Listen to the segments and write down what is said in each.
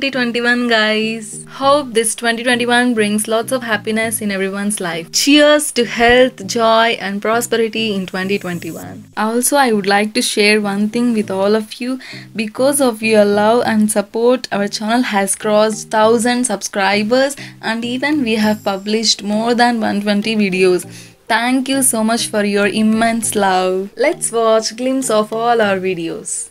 2021, guys. Hope this 2021 brings lots of happiness in everyone's life. Cheers to health, joy, and prosperity in 2021. Also, I would like to share one thing with all of you. Because of your love and support, our channel has crossed 1000 subscribers, and even we have published more than 120 videos. Thank you so much for your immense love. Let's watch glimpse of all our videos.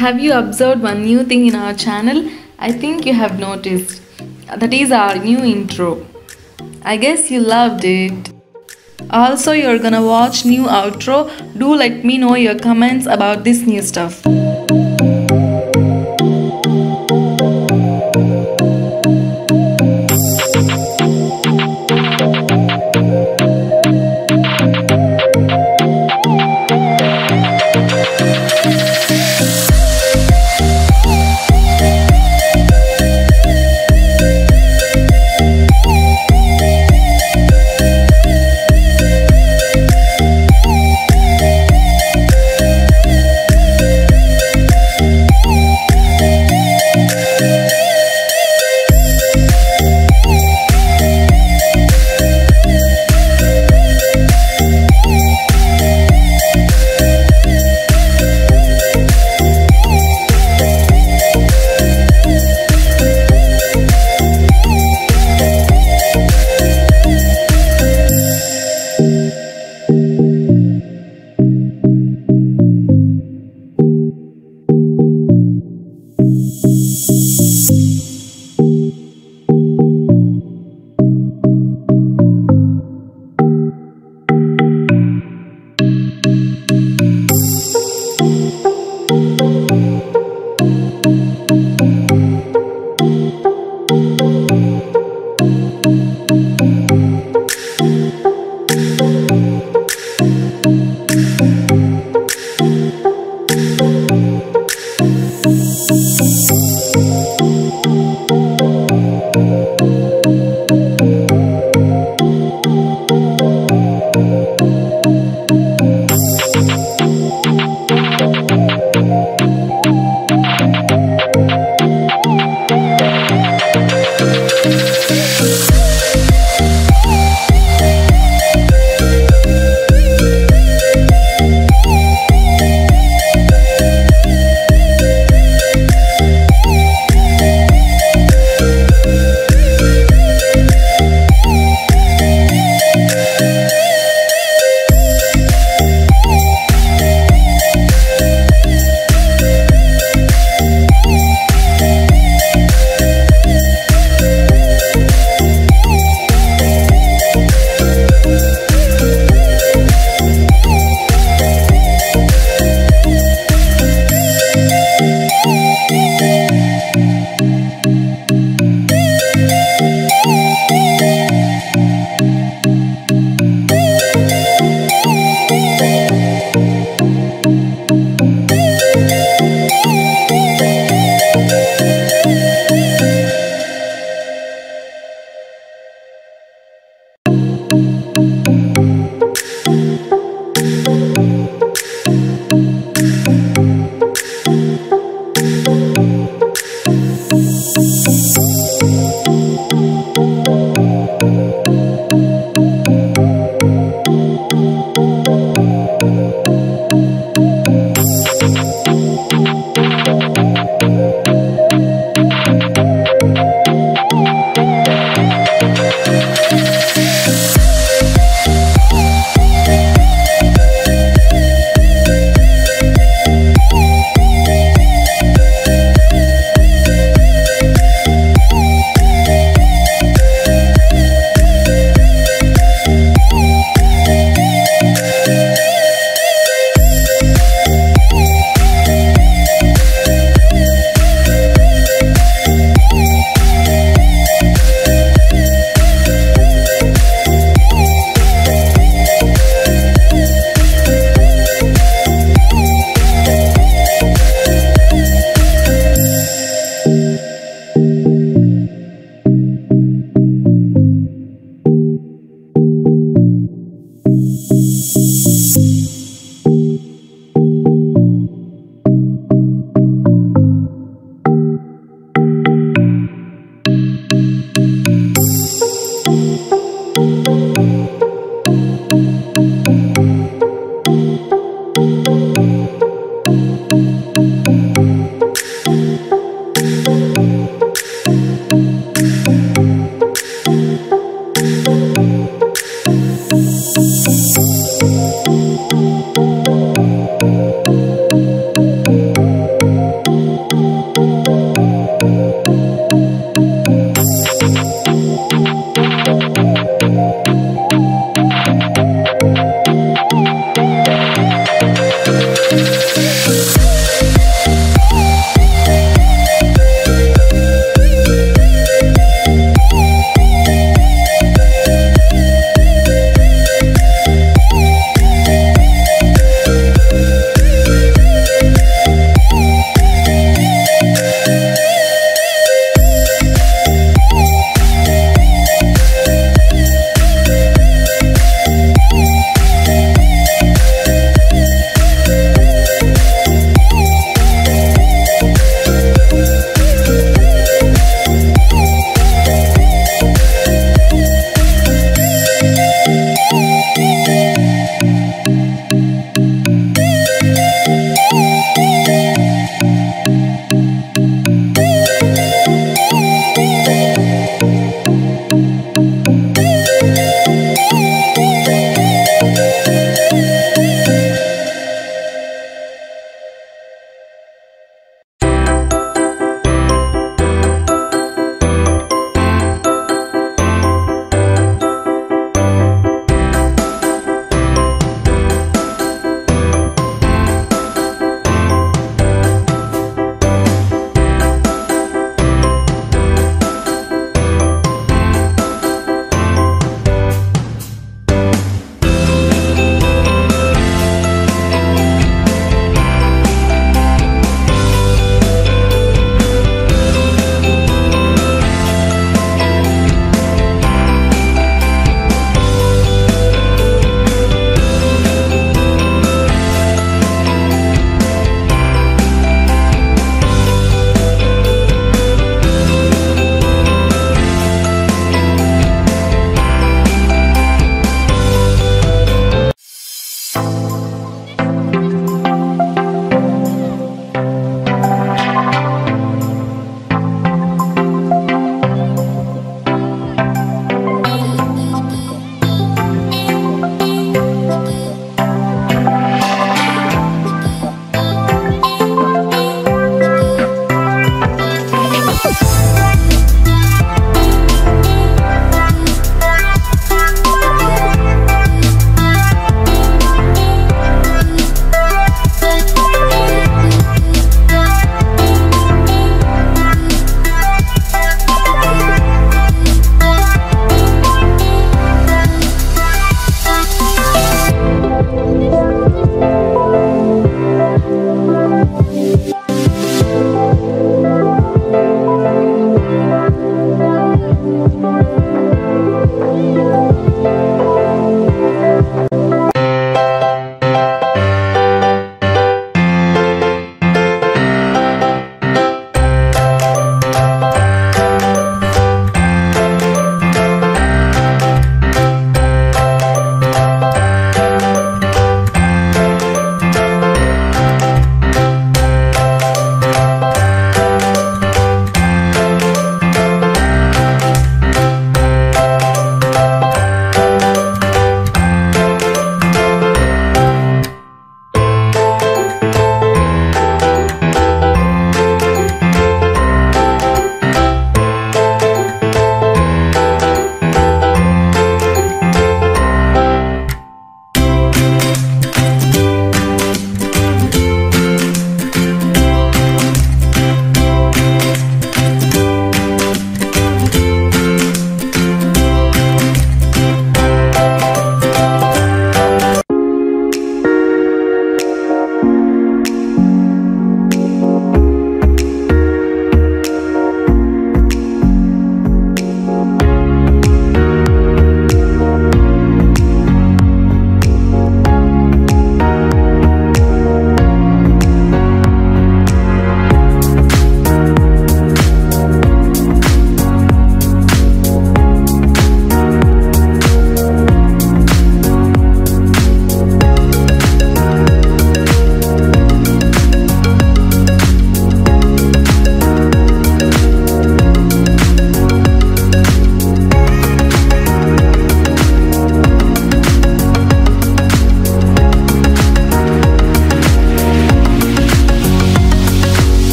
Have you observed one new thing in our channel? I think you have noticed. That is our new intro. I guess you loved it. Also, you're gonna watch new outro. Do let me know your comments about this new stuff.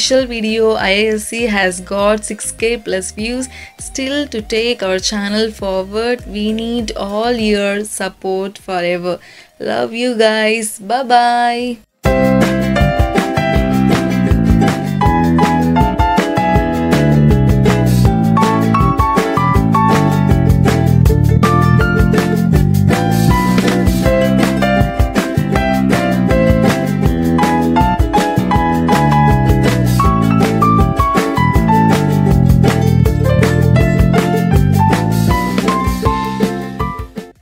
Special video IISc has got 6k plus views. Still to take our channel forward, we need all your support forever. Love you guys. Bye bye.